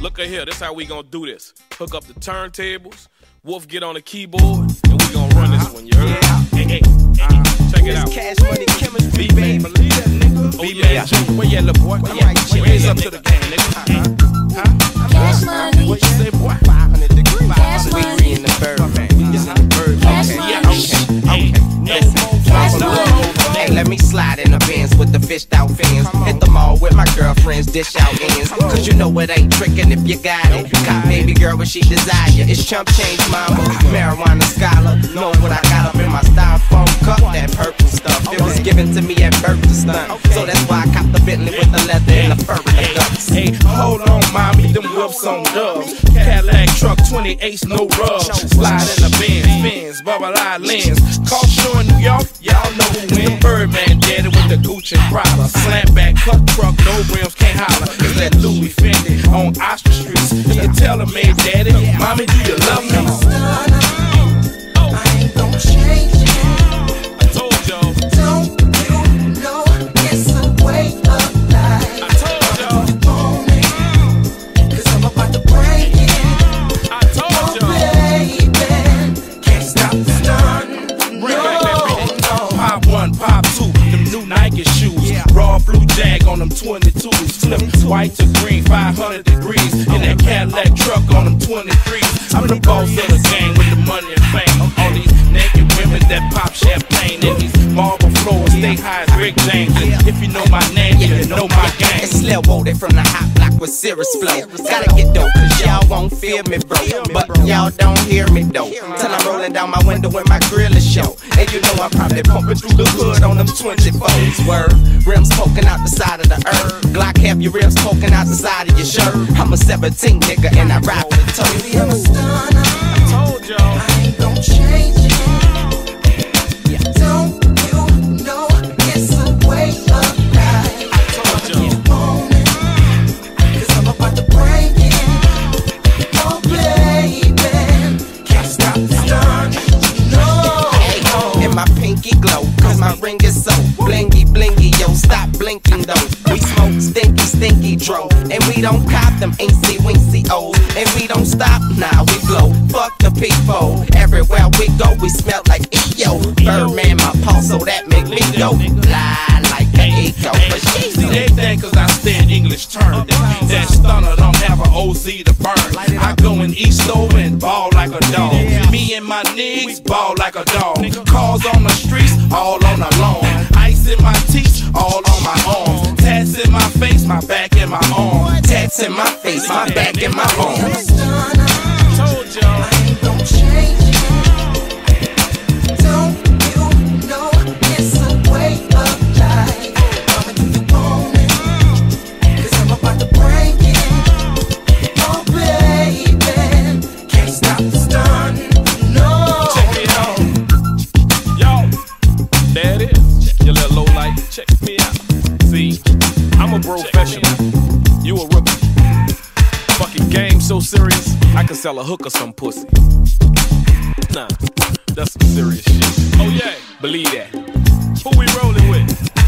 Look at here, this how we gonna do this. Hook up the turntables, Wolf get on the keyboard, and we gonna run this one, you heard? Yeah. Hey, hey, hey, check it out. Cash money chemistry, baby. Believe that, nigga. Oh yeah, where you at, little boy? Where you at? Alright, Raise yeah, up to the game, nigga. Huh? Cash money. What you say, boy? 500 degrees. Cash We money. we in the Birdman. We in the Birdman. Cash Okay, money. yeah, okay, okay. Listen. Cash money. Hey, let me slide in the bins with the fished out fins. Girlfriends, dish out ends. Cause you know it ain't tricking if you got it. Got baby girl what she desire. It's chump change, mama. Marijuana scholar. Know what I got up in my styrofoam cup. That purple stuff. It was given to me at birth to stunt. So that's why I copped the Bentley with the leather and the fur and the ducks. Hey, hold on, mommy, them whips on dubs. Cadillac truck 28, no rubs. Slide in the Benz, Benz, bubble eye lens. Caught show in New York, y'all know who win. Birdman daddy with the Gucci Prada. Slam cut truck, no rims, can't holler. It's that Louis Fendi on Oxford Streets. You tell him, hey, daddy, mommy, do you love me? I ain't gon' change white to green, 500 degrees. In that Cadillac truck on them 23s. I'm the boss of the game with the money and fame. All these naked women that pop champagne. in these marble floors stay high as Rick James. If you know my name, you know my gang. It's Lil Woody from the hot block with serious flow. Gotta get dope, y'all won't feel me, bro. But y'all don't hear me, though. Till I'm rolling down my window when my grill is show. And you know I'm probably pumping through the hood on them 24s. Word, rims poking out the side of the earth. Glock have your rims poking out the side of your shirt. I'm a 17 nigga and I ride with a Baby, I'm a stunner. My ring is so blingy blingy, yo. Stop blinking though. We smoke stinky stinky dro, and we don't cop them incy wincy O's, and we don't stop, nah we blow. Fuck the people, everywhere we go we smell like EO. Birdman my pulse, so that make me go fly like an eco. But she's See, they think cause I stand English term. That stunner don't have an OZ to burn. I go in East over and ball like a dog. Me and my niggas ball like a dog. Cars on the streets, all on the lawn. Ice in my teeth, all on my arms. Tats in my face, my back and my arm. tats in my face, my back and my arms. Professional. You a rookie. Fucking game so serious, I can sell a hook or some pussy. Nah, that's some serious shit. Oh yeah, believe that. Who we rolling with?